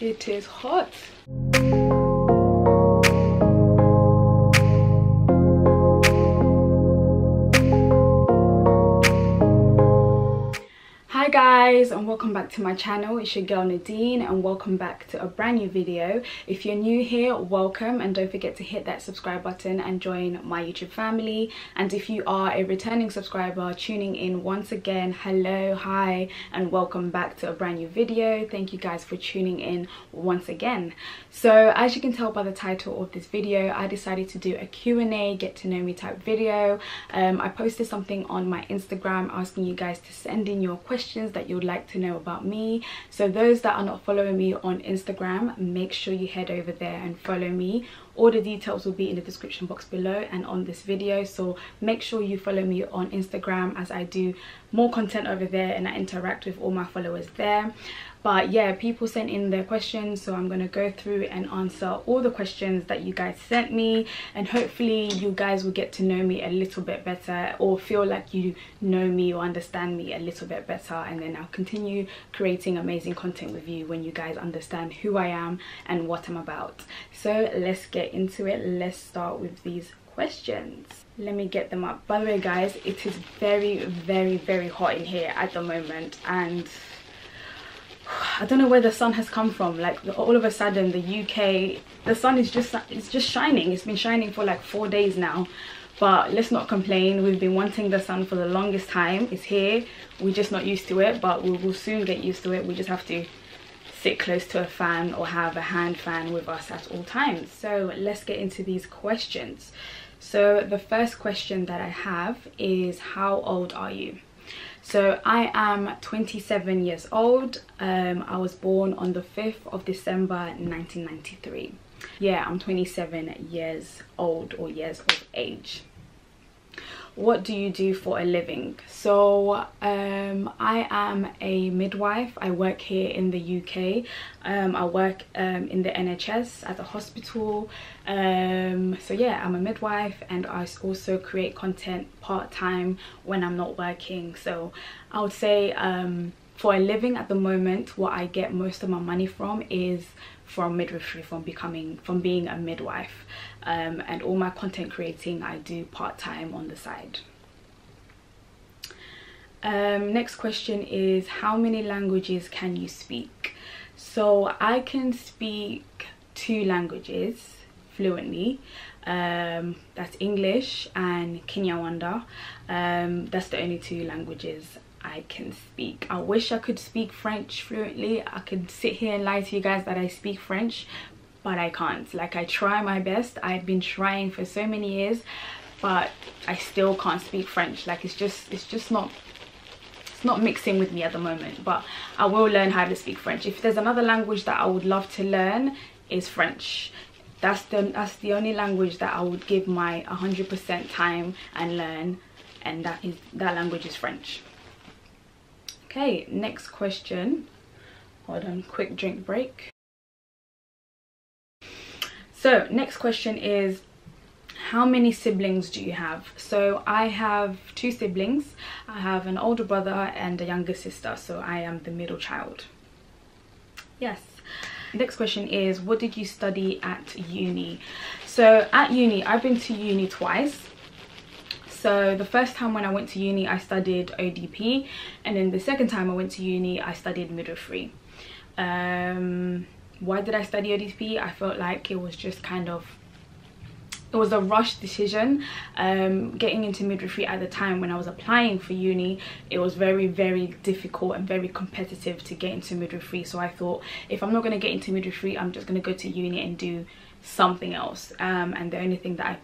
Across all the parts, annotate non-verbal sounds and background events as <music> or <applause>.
it is hot guys and welcome back to my channel. It's your girl nadine and welcome back to a brand new video. If you're new here welcome and don't forget to hit that subscribe button and join my youtube family. And if you are a returning subscriber tuning in once again hello hi and welcome back to a brand new video. Thank you guys for tuning in once again. So as you can tell by the title of this video i decided to do a Q&A get to know me type video. Um, i posted something on my instagram asking you guys to send in your questions that you'd like to know about me. So those that are not following me on instagram make sure you head over there and follow me all the details will be in the description box below and on this video. So make sure you follow me on instagram as i do more content over there and i interact with all my followers there. But yeah people sent in their questions so i'm to go through and answer all the questions that you guys sent me. And hopefully you guys will get to know me a little bit better or feel like you know me or understand me a little bit better. And then i'll continue creating amazing content with you when you guys understand who i am and what i'm about. So let's get into it let's start with these questions. Let me get them up. By the way guys it is very very very hot in here at the moment and I don't know where the sun has come from. Like all of a sudden the UK the sun is just it's just shining. It's been shining for like four days now. But let's not complain. We've been wanting the sun for the longest time. It's here. We're just not used to it but we will soon get used to it. We just have to sit close to a fan or have a hand fan with us at all times so let's get into these questions so the first question that i have is how old are you so I am 27 years old. Um, I was born on the 5th of December 1993. Yeah, I'm 27 years old or years of age what do you do for a living? So um, i am a midwife. I work here in the uk um, i work um, in the nhs at a hospital. Um, so yeah i'm a midwife and i also create content part-time when i'm not working. So i would say um, for a living at the moment what i get most of my money from is from midwifery from becoming from being a midwife. Um, and all my content creating I do part-time on the side. Um, next question is how many languages can you speak? So I can speak two languages fluently. Um, that's English and Kinyarwanda um, that's the only two languages I can speak. I wish I could speak French fluently. I could sit here and lie to you guys that I speak French, but I can't. Like I try my best. I've been trying for so many years, but I still can't speak French. Like it's just it's just not it's not mixing with me at the moment, but I will learn how to speak French. If there's another language that I would love to learn is French. That's the that's the only language that I would give my 100% time and learn and that is that language is French okay next question. Hold on quick drink break. So next question is how many siblings do you have? So i have two siblings. I have an older brother and a younger sister so i am the middle child. Yes. Next question is what did you study at uni? So at uni i've been to uni twice so the first time when I went to uni I studied ODP and then the second time I went to uni I studied midwifery um, why did I study ODP I felt like it was just kind of it was a rushed decision. Um, getting into midwifery at the time when I was applying for uni it was very very difficult and very competitive to get into midwifery so I thought if I'm not going to get into midwifery I'm just going to go to uni and do something else. Um, and the only thing that I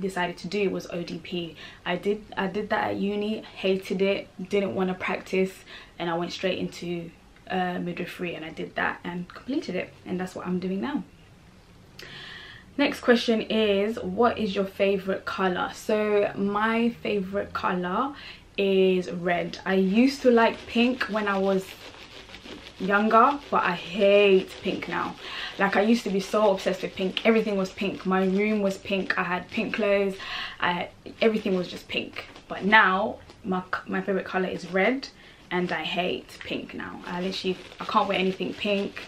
decided to do was ODP. I did I did that at uni, hated it, didn't want to practice and I went straight into uh, midwifery and I did that and completed it and that's what I'm doing now. Next question is what is your favorite color? So my favorite color is red. I used to like pink when I was younger but i hate pink now. Like i used to be so obsessed with pink. Everything was pink. My room was pink. I had pink clothes. I everything was just pink. But now my my favorite color is red and i hate pink now. I literally i can't wear anything pink.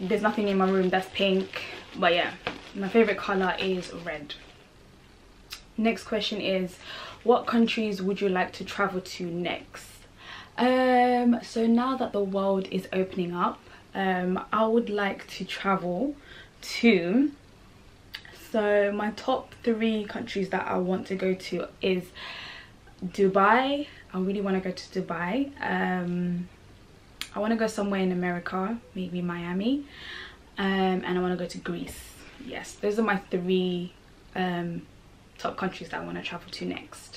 There's nothing in my room that's pink. But yeah my favorite color is red. Next question is what countries would you like to travel to next um so now that the world is opening up um i would like to travel to so my top three countries that i want to go to is dubai. I really want to go to dubai. Um i want to go somewhere in america maybe miami. Um and i want to go to greece. Yes those are my three um top countries that i want to travel to next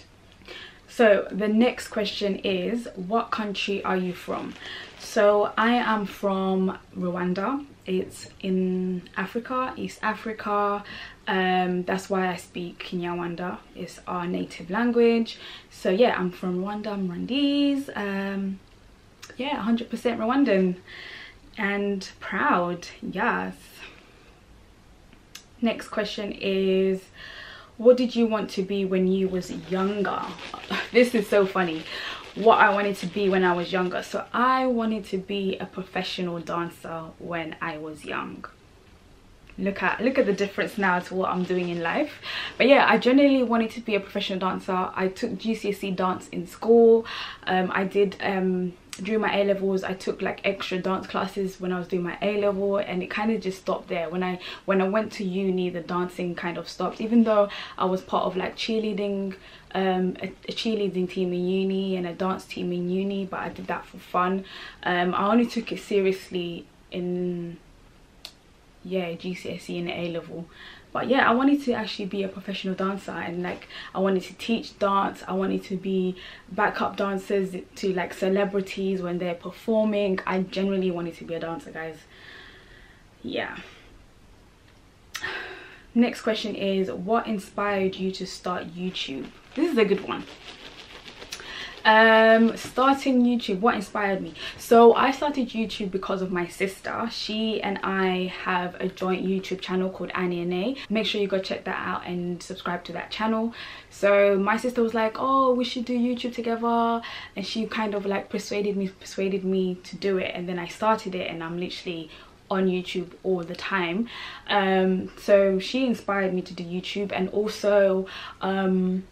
so the next question is what country are you from? So i am from rwanda. It's in africa east africa. Um, that's why i speak kinyarwanda it's our native language. So yeah i'm from rwanda i'm rwandese um, yeah 100 percent rwandan and proud. Yes. Next question is what did you want to be when you was younger <laughs> this is so funny what I wanted to be when I was younger. So I wanted to be a professional dancer when I was young. Look at look at the difference now to what I'm doing in life. But yeah, I generally wanted to be a professional dancer. I took GCSE dance in school. Um, I did um, during my A levels I took like extra dance classes when I was doing my A level and it kind of just stopped there. When I when I went to uni the dancing kind of stopped even though I was part of like cheerleading um, a, a, cheerleading team in uni and a dance team in uni but I did that for fun. Um, I only took it seriously in yeah GCSE and A level but yeah i wanted to actually be a professional dancer and like i wanted to teach dance. I wanted to be backup dancers to like celebrities when they're performing. I genuinely wanted to be a dancer guys. Yeah. <sighs> Next question is what inspired you to start youtube? This is a good one um starting youtube what inspired me? So i started youtube because of my sister. She and i have a joint youtube channel called Ani and Nayy. Make sure you go check that out and subscribe to that channel. So my sister was like oh we should do youtube together. And she kind of like persuaded me persuaded me to do it. And then i started it and i'm literally on youtube all the time. Um so she inspired me to do youtube and also um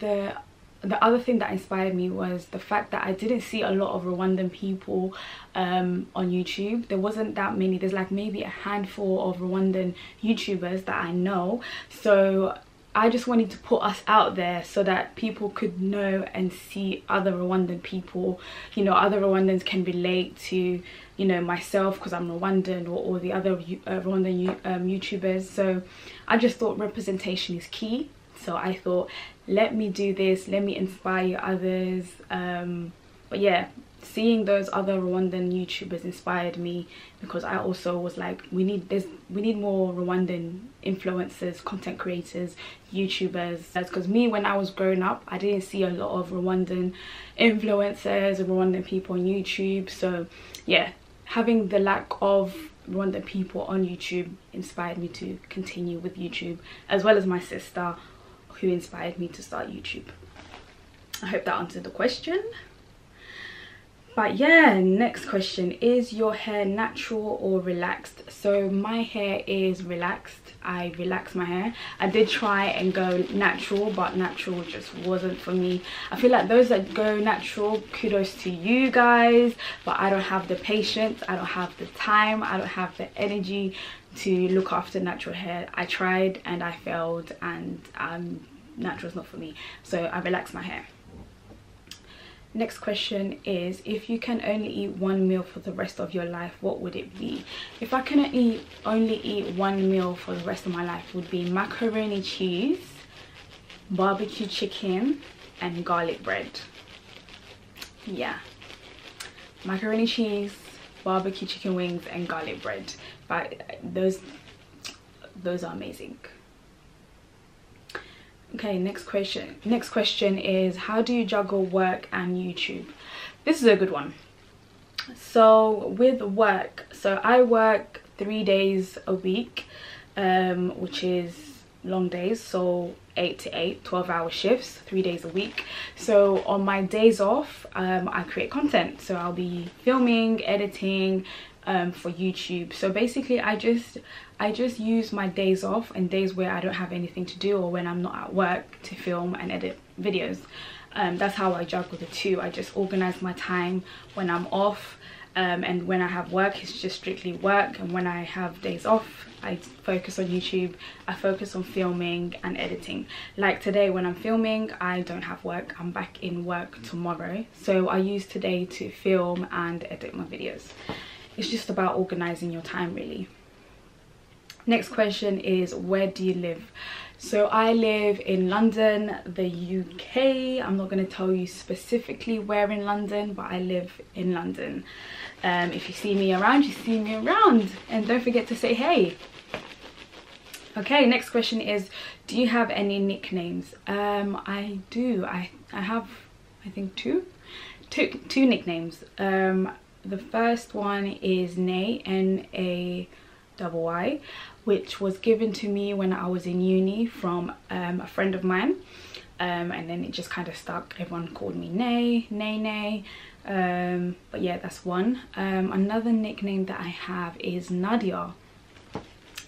the the other thing that inspired me was the fact that I didn't see a lot of Rwandan people um, on YouTube. There wasn't that many. There's like maybe a handful of Rwandan YouTubers that I know. So I just wanted to put us out there so that people could know and see other Rwandan people. You know, other Rwandans can relate to, you know, myself because I'm Rwandan or, or the other uh, Rwandan um, YouTubers. So I just thought representation is key so i thought let me do this let me inspire others um, but yeah seeing those other rwandan youtubers inspired me because i also was like we need this we need more rwandan influencers content creators youtubers because me when i was growing up i didn't see a lot of rwandan influencers or rwandan people on youtube so yeah having the lack of rwandan people on youtube inspired me to continue with youtube as well as my sister who inspired me to start YouTube. I hope that answered the question. But yeah, next question. Is your hair natural or relaxed? So my hair is relaxed. I relax my hair. I did try and go natural, but natural just wasn't for me. I feel like those that go natural, kudos to you guys. But I don't have the patience. I don't have the time. I don't have the energy to look after natural hair i tried and i failed and um natural is not for me. So i relax my hair. Next question is if you can only eat one meal for the rest of your life what would it be? If i can eat only eat one meal for the rest of my life would be macaroni cheese barbecue chicken and garlic bread. Yeah. Macaroni cheese barbecue chicken wings and garlic bread. But uh, those those are amazing okay next question. Next question is how do you juggle work and youtube? This is a good one. So with work so i work three days a week um, which is long days so 8 to 8 12 hour shifts three days a week. So on my days off um, i create content. So i'll be filming editing um, for YouTube. So basically I just I just use my days off and days where I don't have anything to do or when I'm not at work to film and edit videos. Um, that's how I juggle the two. I just organize my time when I'm off um, and when I have work it's just strictly work and when I have days off I focus on YouTube, I focus on filming and editing. Like today when I'm filming, I don't have work, I'm back in work tomorrow. So I use today to film and edit my videos. It's just about organizing your time really. Next question is where do you live? So I live in London, the UK. I'm not going to tell you specifically where in London, but I live in London. Um, if you see me around, you see me around. And don't forget to say hey. Okay, next question is, do you have any nicknames? Um, I do. I, I have, I think, two, two, two nicknames. Um, the first one is Nay, N-A double Y, which was given to me when I was in uni from um, a friend of mine. Um, and then it just kind of stuck. Everyone called me Nay, Nay, Nay. Um, but yeah, that's one. Um, another nickname that I have is Nadia.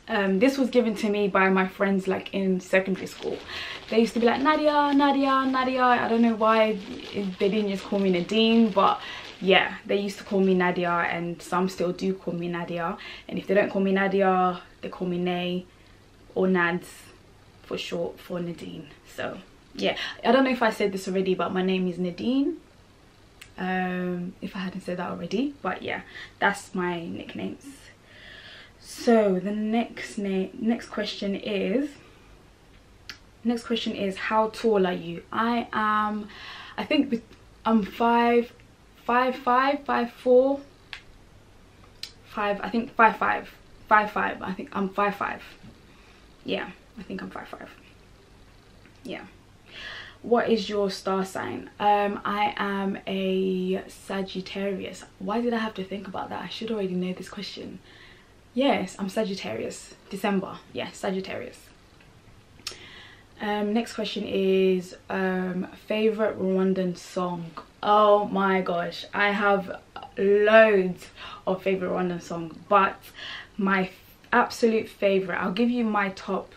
Um, this was given to me by my friends like in secondary school. They used to be like, Nadia, Nadia, Nadia. I don't know why they didn't just call me Nadine, but yeah they used to call me nadia and some still do call me nadia. And if they don't call me nadia they call me nay or nads for short for nadine. So yeah. I don't know if i said this already but my name is nadine. Um if i hadn't said that already but yeah that's my nicknames. So the next name next question is next question is how tall are you? I am i think i'm five five five five four. Five i think five five. Five five. I think i'm five five. Yeah i think i'm five five. Yeah. What is your star sign? Um i am a sagittarius. Why did i have to think about that? I should already know this question. Yes i'm sagittarius. December. Yeah sagittarius um next question is um favorite rwandan song. Oh my gosh i have loads of favorite rwandan songs but my absolute favorite i'll give you my top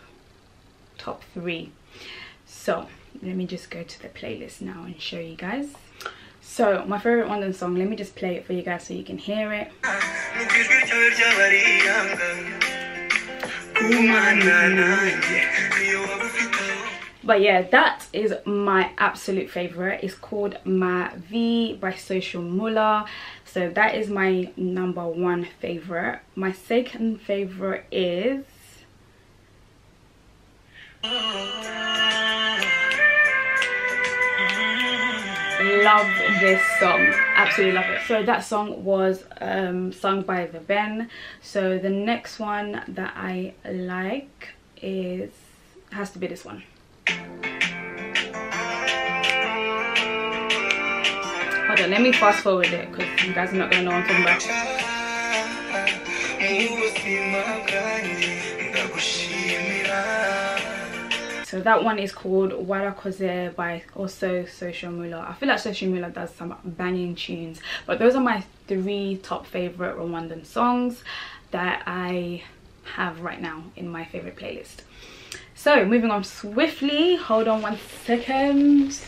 top three. So let me just go to the playlist now and show you guys. So my favorite rwandan song let me just play it for you guys so you can hear it but yeah that is my absolute favorite. It's called Ma Vie by social mula so that is my number one favorite. My second favorite is love this song. Absolutely love it. So that song was um, sung by the ben. So the next one that i like is has to be this one Hold on, let me fast forward it because you guys are not going to know what I'm talking about. So that one is called Warakoze by also Social Mula. I feel like Social Mula does some banging tunes. But those are my three top favorite Rwandan songs that I have right now in my favorite playlist. So moving on swiftly. Hold on one second.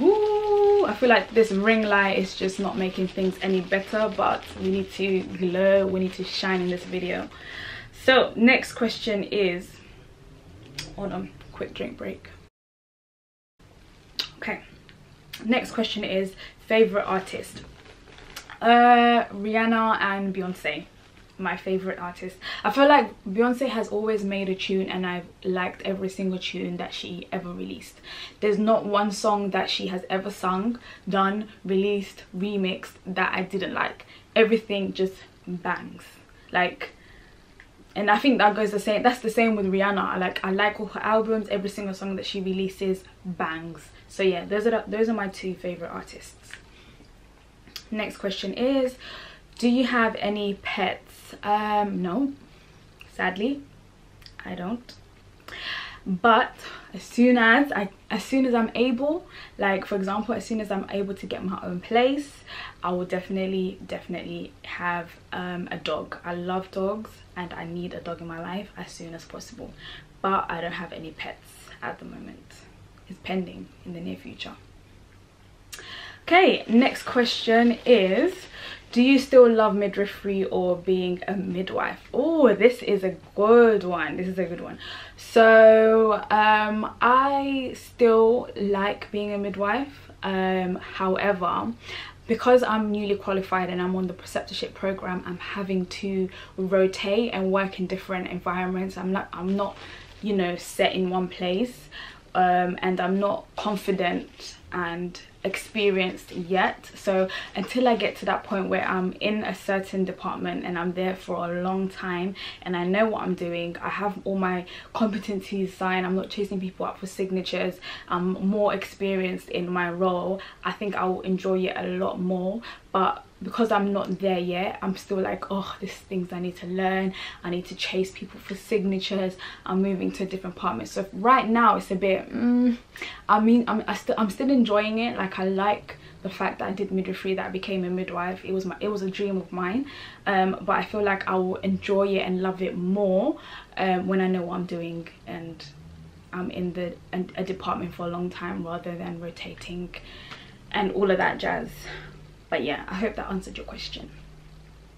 Ooh, I feel like this ring light is just not making things any better but we need to glow. We need to shine in this video. So next question is hold on quick drink break. Okay next question is favorite artist? Uh rihanna and beyonce my favorite artist. I feel like beyonce has always made a tune and i've liked every single tune that she ever released. There's not one song that she has ever sung done released remixed that i didn't like. Everything just bangs. Like and i think that goes the same that's the same with rihanna. Like i like all her albums. Every single song that she releases bangs. So yeah those are the, those are my two favorite artists. Next question is do you have any pets um no sadly i don't. But as soon as i as soon as i'm able like for example as soon as i'm able to get my own place i will definitely definitely have um, a dog. I love dogs and i need a dog in my life as soon as possible. But i don't have any pets at the moment. It's pending in the near future. Okay next question is do you still love midwifery or being a midwife? Oh this is a good one. This is a good one. So um i still like being a midwife um however because i'm newly qualified and i'm on the preceptorship program i'm having to rotate and work in different environments. I'm not i'm not you know set in one place um, and i'm not confident and experienced yet. So until i get to that point where i'm in a certain department and i'm there for a long time and i know what i'm doing i have all my competencies signed i'm not chasing people up for signatures i'm more experienced in my role i think i will enjoy it a lot more. But because i'm not there yet i'm still like oh there's things i need to learn. I need to chase people for signatures. I'm moving to a different department. So right now it's a bit mm, i mean i'm I still i'm still enjoying it. Like i like the fact that i did midwifery that i became a midwife. It was my it was a dream of mine. Um, but i feel like i will enjoy it and love it more um, when i know what i'm doing and i'm in the a department for a long time rather than rotating and all of that jazz. But yeah i hope that answered your question.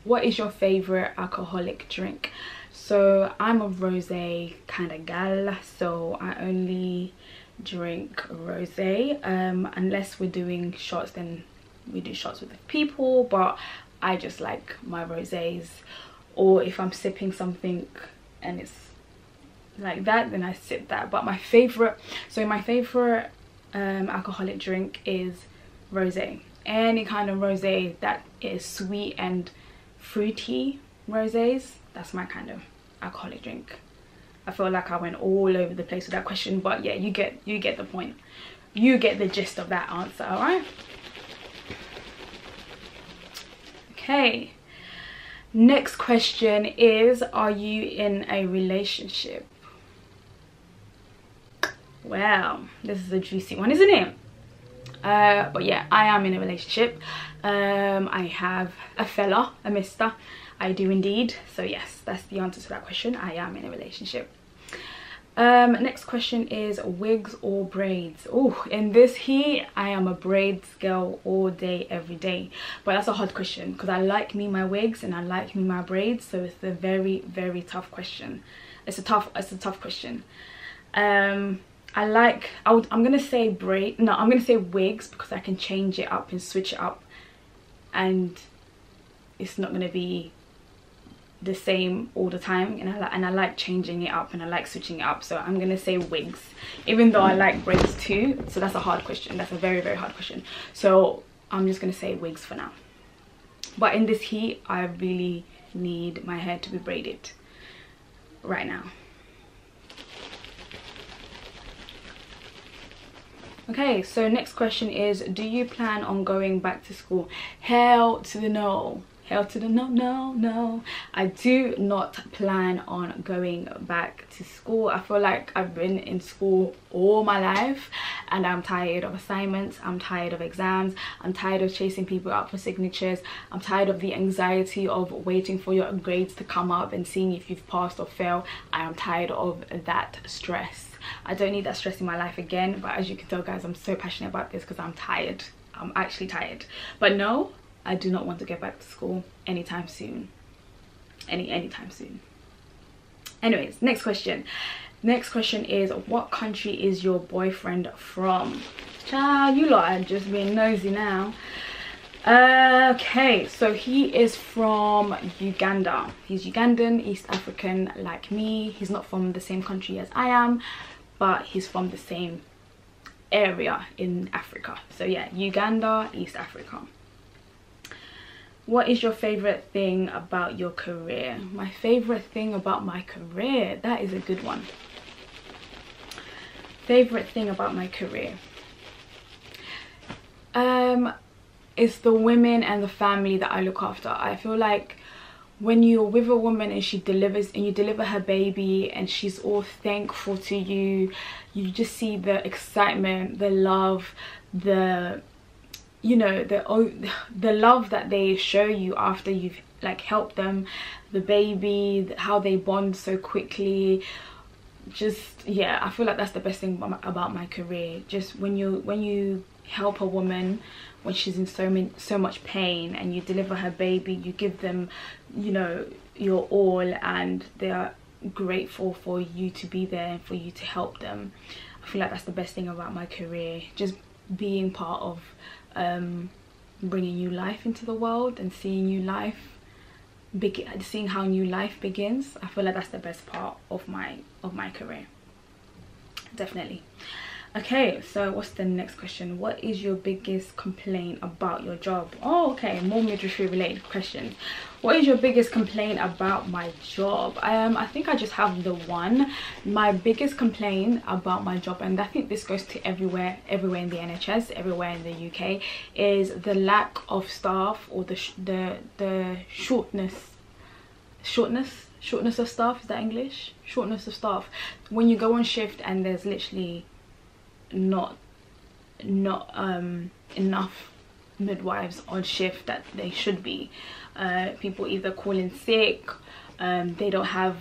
What is your favorite alcoholic drink? So i'm a rose kind of gal so i only drink rose um unless we're doing shots then we do shots with people but i just like my rosés. Or if i'm sipping something and it's like that then i sip that. But my favorite so my favorite um alcoholic drink is rosé. Any kind of rosé that is sweet and fruity rosés that's my kind of alcoholic drink i feel like i went all over the place with that question but yeah you get you get the point. You get the gist of that answer all right? Okay. Next question is are you in a relationship? Well this is a juicy one isn't it? Uh, but yeah i am in a relationship. Um, i have a fella a mister. I do indeed. So yes that's the answer to that question. I am in a relationship um, next question is wigs or braids? Oh in this heat i am a braids girl all day every day. But that's a hard question because i like me my wigs and i like me my braids so it's a very very tough question. It's a tough it's a tough question. Um I like, I would, I'm to say braid, no, I'm to say wigs because I can change it up and switch it up. And it's not to be the same all the time and I, like, and I like changing it up and I like switching it up. So I'm to say wigs even though I like braids too. So that's a hard question. That's a very very hard question. So I'm just to say wigs for now. But in this heat I really need my hair to be braided right now. Okay so next question is do you plan on going back to school? Hell to the no hell to the no no no i do not plan on going back to school i feel like i've been in school all my life and i'm tired of assignments i'm tired of exams i'm tired of chasing people up for signatures i'm tired of the anxiety of waiting for your grades to come up and seeing if you've passed or failed i am tired of that stress I don't need that stress in my life again. But as you can tell, guys, I'm so passionate about this because I'm tired. I'm actually tired. But no, I do not want to get back to school anytime soon. Any anytime soon. Anyways, next question. Next question is, what country is your boyfriend from? Child, you lot are just being nosy now. Okay, so he is from Uganda. He's Ugandan, East African like me. He's not from the same country as I am, but he's from the same area in Africa. So yeah, Uganda, East Africa. What is your favorite thing about your career? My favorite thing about my career, that is a good one. Favorite thing about my career. Um, it's the women and the family that I look after. I feel like when you're with a woman and she delivers and you deliver her baby and she's all thankful to you you just see the excitement the love the you know the the love that they show you after you've like helped them the baby how they bond so quickly. Just yeah i feel like that's the best thing about my career. Just when you when you help a woman when she's in so many so much pain and you deliver her baby you give them you know your all and they are grateful for you to be there and for you to help them. I feel like that's the best thing about my career. Just being part of um, bringing new life into the world and seeing new life begin seeing how new life begins i feel like that's the best part of my of my career. Definitely. Okay so what's the next question? What is your biggest complaint about your job? Oh okay more midwifery related questions what is your biggest complaint about my job? Um i think i just have the one. My biggest complaint about my job and i think this goes to everywhere everywhere in the nhs everywhere in the uk is the lack of staff or the the the shortness shortness shortness of staff is that english? Shortness of staff. When you go on shift and there's literally not not um enough midwives on shift that they should be uh, people either calling sick um, they don't have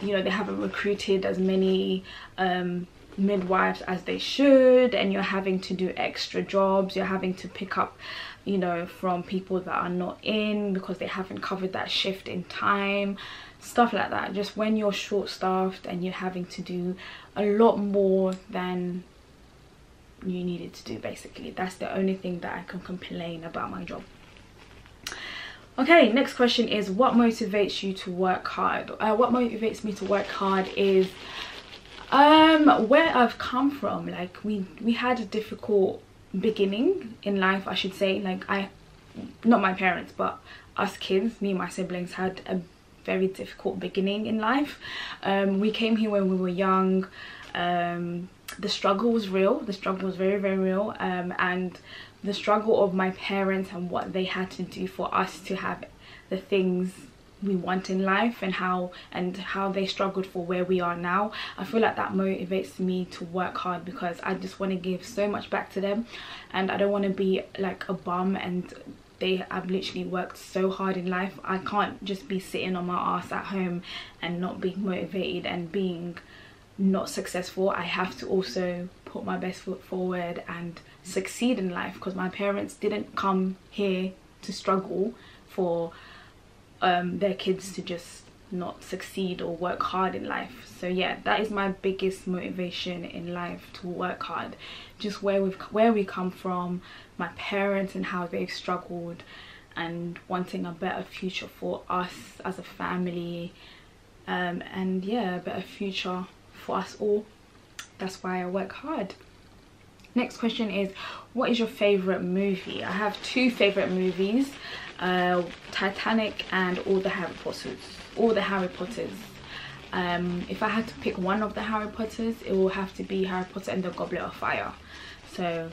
you know they haven't recruited as many um, midwives as they should and you're having to do extra jobs you're having to pick up you know from people that are not in because they haven't covered that shift in time stuff like that. Just when you're short staffed and you're having to do a lot more than you needed to do basically. That's the only thing that i can complain about my job okay next question is what motivates you to work hard? Uh, what motivates me to work hard is um where i've come from. Like we we had a difficult beginning in life i should say. Like i not my parents but us kids me and my siblings had a very difficult beginning in life. Um, we came here when we were young. Um, the struggle was real. The struggle was very very real. Um, and the struggle of my parents and what they had to do for us to have the things we want in life and how and how they struggled for where we are now i feel like that motivates me to work hard because i just want to give so much back to them. And i don't want to be like a bum and they have literally worked so hard in life. I can't just be sitting on my ass at home and not being motivated and being not successful i have to also put my best foot forward and succeed in life because my parents didn't come here to struggle for um, their kids to just not succeed or work hard in life. So yeah that is my biggest motivation in life to work hard. Just where we've where we come from my parents and how they've struggled and wanting a better future for us as a family. Um, and yeah a better future for us all. That's why I work hard. Next question is what is your favorite movie? I have two favorite movies uh, Titanic and all the Harry Potters all the Harry Potters. Um, if I had to pick one of the Harry Potters it will have to be Harry Potter and the Goblet of Fire. So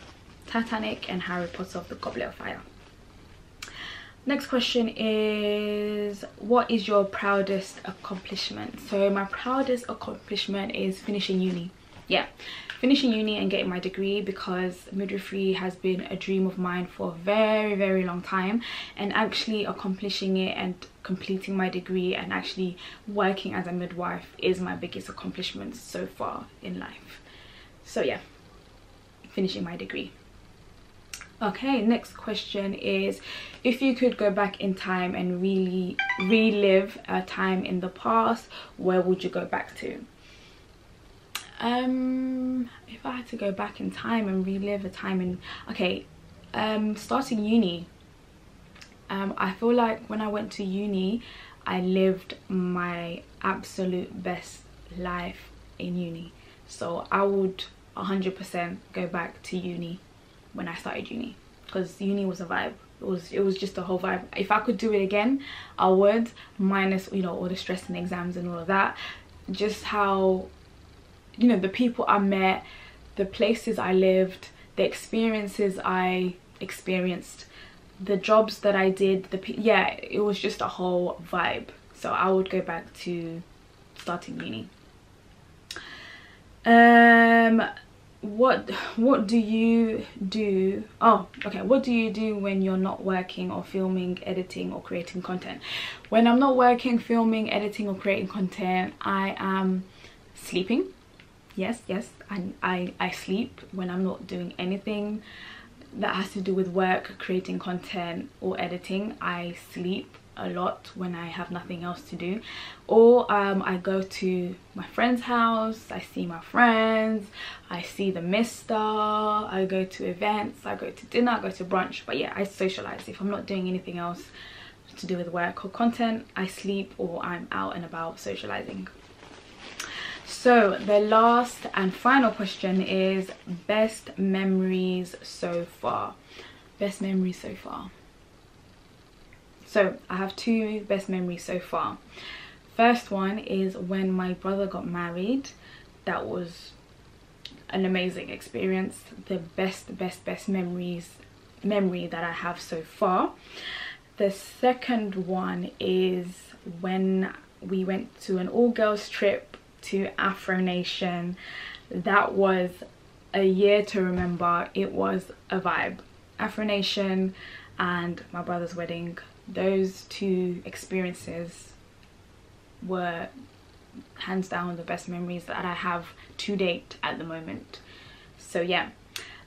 Titanic and Harry Potter of the Goblet of Fire next question is what is your proudest accomplishment? So my proudest accomplishment is finishing uni. Yeah finishing uni and getting my degree because midwifery has been a dream of mine for a very very long time. And actually accomplishing it and completing my degree and actually working as a midwife is my biggest accomplishment so far in life. So yeah finishing my degree okay next question is if you could go back in time and really relive a time in the past where would you go back to? Um if i had to go back in time and relive a time in okay um starting uni. Um i feel like when i went to uni i lived my absolute best life in uni. So i would 100% go back to uni when I started uni because uni was a vibe it was it was just a whole vibe if I could do it again I would minus you know all the stress and exams and all of that just how you know the people I met the places I lived the experiences I experienced the jobs that I did, the yeah, it was just a whole vibe. So I would go back to starting uni. Um, what what do you do oh okay what do you do when you're not working or filming editing or creating content? When i'm not working filming editing or creating content i am sleeping. Yes yes I, I i sleep when i'm not doing anything that has to do with work creating content or editing. I sleep a lot when I have nothing else to do. Or um, I go to my friend's house I see my friends I see the mister I go to events I go to dinner I go to brunch. But yeah I socialize. If I'm not doing anything else to do with work or content I sleep or I'm out and about socializing. So the last and final question is best memories so far. Best memories so far so I have two best memories so far. First one is when my brother got married. That was an amazing experience. The best, best, best memories memory that I have so far. The second one is when we went to an all-girls trip to Afro Nation. That was a year to remember. It was a vibe. Afro Nation and my brother's wedding those two experiences were hands down the best memories that I have to date at the moment. So yeah,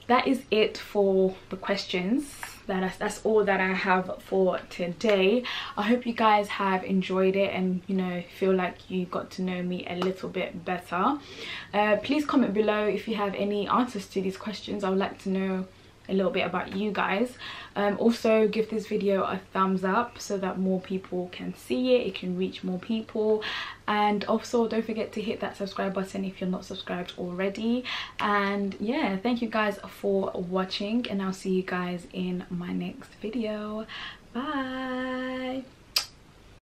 that is it for the questions. That is, that's all that I have for today. I hope you guys have enjoyed it and you know feel like you got to know me a little bit better. Uh, please comment below if you have any answers to these questions. I would like to know a little bit about you guys. Um, also give this video a thumbs up so that more people can see it it can reach more people. And also don't forget to hit that subscribe button if you're not subscribed already. And yeah thank you guys for watching and i'll see you guys in my next video. Bye